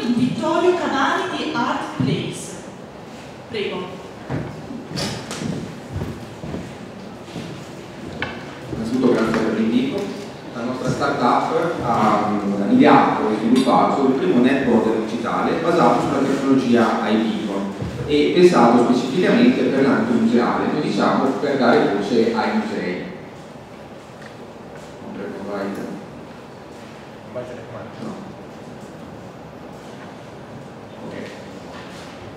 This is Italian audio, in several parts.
Vittorio Cavani di Art Place. Prego. Innanzitutto grazie per l'invito. La nostra startup ha ideato e sviluppato il primo network digitale basato sulla tecnologia iBeacon e pensato specificamente per l'ambito museale, noi diciamo per dare voce ai musei. Non prego, vai. No.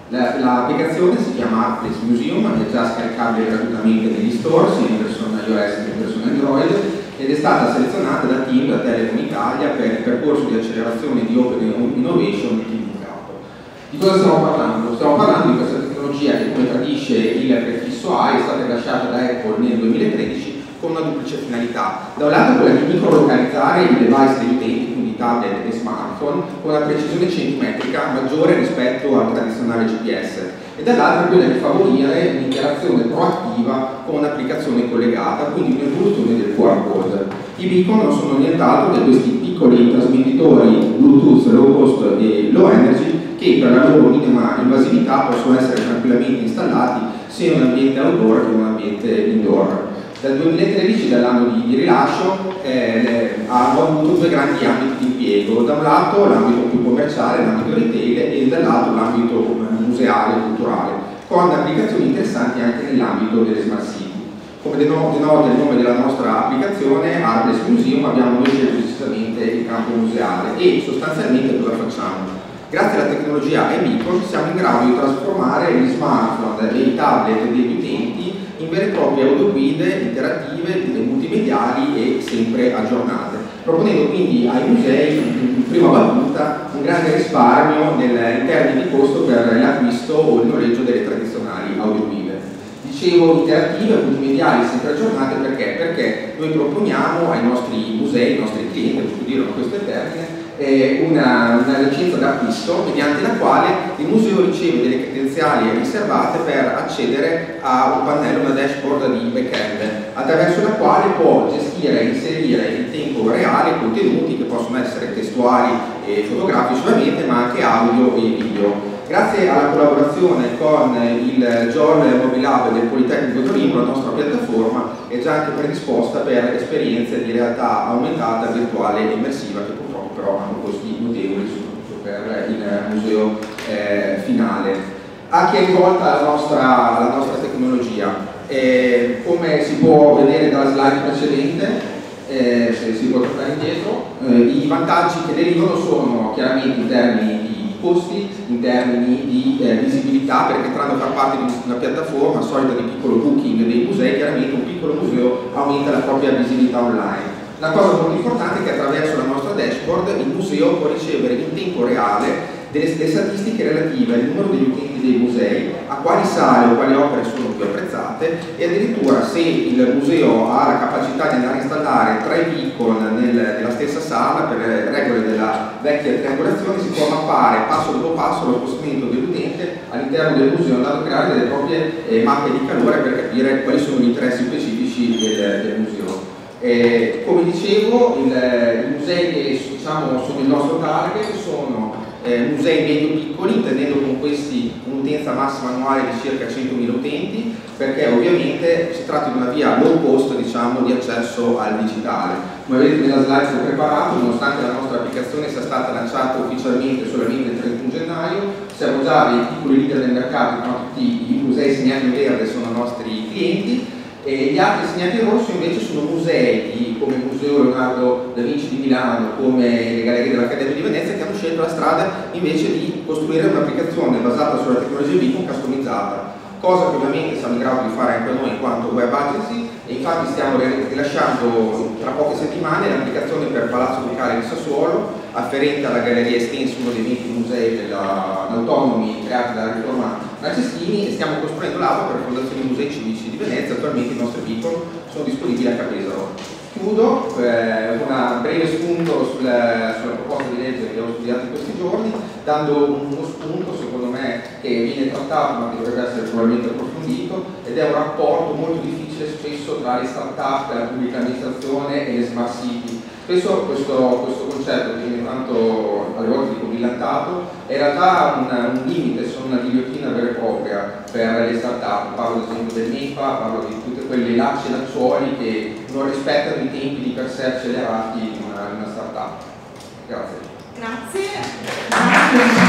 L'applicazione si chiama Artplace Museum, è già scaricabile gratuitamente negli store, sia in versione iOS che in versione Android, ed è stata selezionata da team da Telecom Italia per il percorso di accelerazione di Open Innovation indicato. Di cosa stiamo parlando? Stiamo parlando di questa tecnologia che come tradisce il prefisso A è stata rilasciata da Apple nel 2013 con una duplice finalità. Da un lato quella di microlocalizzare i device degli utenti, tablet e smartphone, con una precisione centimetrica maggiore rispetto al tradizionale GPS e dall'altro quella di favorire un'interazione proattiva con un'applicazione collegata, quindi un'evoluzione del QR code. I beacon non sono nient'altro che questi piccoli trasmettitori Bluetooth low cost e low energy che per la loro minima invasività possono essere tranquillamente installati sia in un ambiente outdoor che in un ambiente indoor. Dal 2013, dall'anno di, di rilascio, eh, hanno avuto due grandi ambiti di impiego, da un lato l'ambito più commerciale, l'ambito retail, e dall'altro l'ambito eh, museale e culturale, con applicazioni interessanti anche nell'ambito delle smart city. Come deno- denota il nome della nostra applicazione, Artless Museum, abbiamo scelto decisamente il campo museale e sostanzialmente cosa facciamo? Grazie alla tecnologia iBeacon siamo in grado di trasformare gli smartphone e i tablet degli utenti vere e proprie autoguide interattive, multimediali e sempre aggiornate, proponendo quindi ai musei in prima battuta un grande risparmio nel- in termini di costo per l'acquisto o il noleggio delle tradizionali audioguide. Dicevo interattive, multimediali, sempre aggiornate perché? Perché noi proponiamo ai nostri musei, ai nostri clienti, per dire questo termine, eh, una, una licenza d'acquisto mediante la quale il museo riceve delle credenziali riservate per accedere a un pannello, una dashboard di back-end, attraverso la quale può gestire e inserire in tempo reale contenuti che possono essere testuali e fotografici ovviamente, ma anche audio e video. Grazie alla collaborazione con il GIOL Mobile Hub del Politecnico Torino, la nostra piattaforma è già anche predisposta per esperienze di realtà aumentata, virtuale e immersiva che purtroppo però hanno costi notevoli, soprattutto per il museo eh, finale. A chi è rivolta la nostra, la nostra tecnologia? Eh, come si può vedere dalla slide precedente, eh, se si può tornare indietro, eh, i vantaggi che derivano sono chiaramente in termini di costi, in termini di eh, visibilità, perché entrando a far parte di una piattaforma solita di piccolo booking dei musei, chiaramente un piccolo museo aumenta la propria visibilità online. La cosa molto importante è che attraverso la nostra dashboard il museo può ricevere in tempo reale delle, delle statistiche relative al numero degli utenti dei musei, a quali sale o quali opere sono più apprezzate e addirittura se il museo ha la capacità di andare a installare tre beacon nel, nella stessa sala per le regole della vecchia triangolazione si può mappare passo dopo passo lo spostamento dell'utente all'interno del museo andando a creare delle proprie eh, mappe di calore per capire quali sono gli interessi specifici del, del museo. Eh, come dicevo, il, i musei che diciamo, sono il nostro target sono eh, musei medio piccoli, intendendo con questi un'utenza massima annuale di circa 100.000 utenti, perché ovviamente si tratta di una via low cost diciamo, di accesso al digitale. Come vedete nella slide che ho preparato, nonostante la nostra applicazione sia stata lanciata ufficialmente solamente il 31 gennaio, siamo già dei piccoli leader del mercato, no? tutti i musei segnati in verde sono nostri clienti, e gli altri segnati in rosso invece sono musei di- come il Museo Da Vinci di Milano, come le gallerie dell'Accademia di Venezia, che hanno scelto la strada invece di costruire un'applicazione basata sulla tecnologia Beacon customizzata, cosa che ovviamente siamo in grado di fare anche noi in quanto web agency e infatti stiamo rilasciando tra poche settimane l'applicazione per Palazzo Ducale di Sassuolo, afferente alla Galleria Estensi, uno dei 20 musei della- autonomi creati dalla riforma Franceschini e stiamo costruendo l'app per Fondazione Musei Civici di Venezia, attualmente i nostri beacon sono disponibili a Capesaro. Chiudo eh, un breve spunto sulla, sulla proposta di legge che ho studiato in questi giorni, dando uno spunto secondo me che viene trattato ma che dovrebbe essere probabilmente approfondito ed è un rapporto molto difficile spesso tra le start-up, la pubblica amministrazione e le smart city. Spesso questo, questo concetto viene tanto villantato, è in realtà un, un limite, sono una ghigliottina vera e propria per le start-up, parlo ad esempio del NEPA, parlo di tutte quelle lacci e lacciuoli che non rispettano i tempi di per sé accelerati di una, una start-up. Grazie. Grazie.